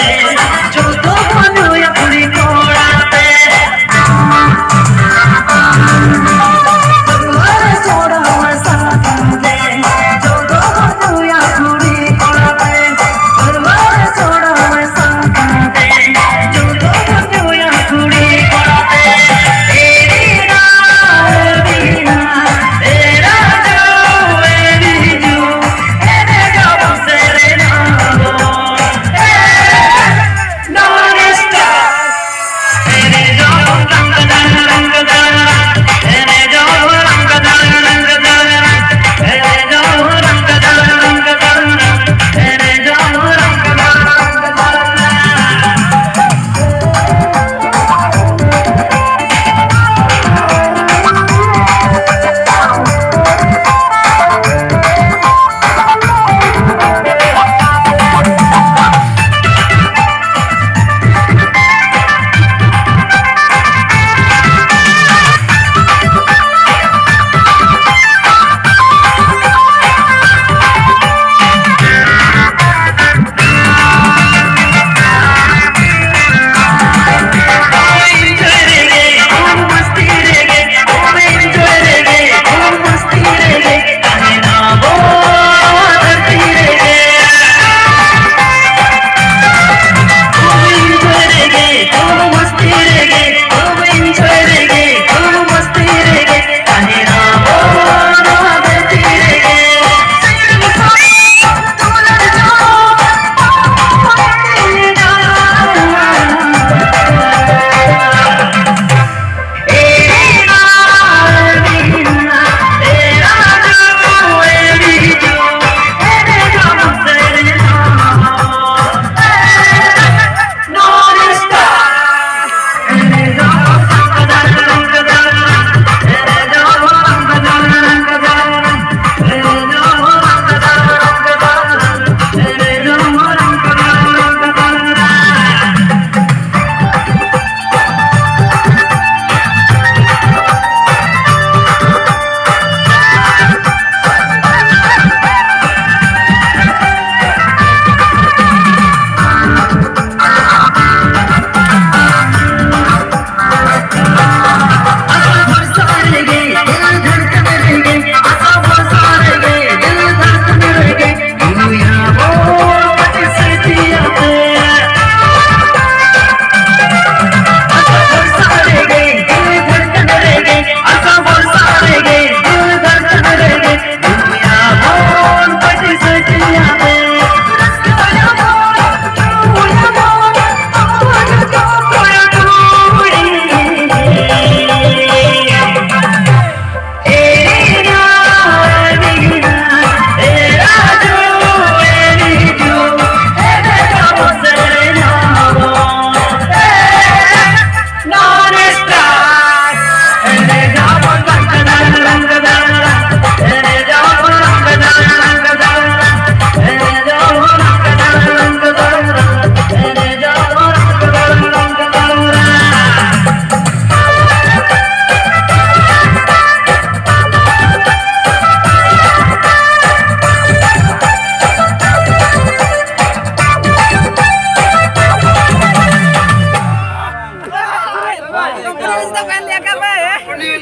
Hey,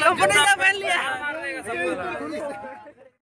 अपने पहन लिया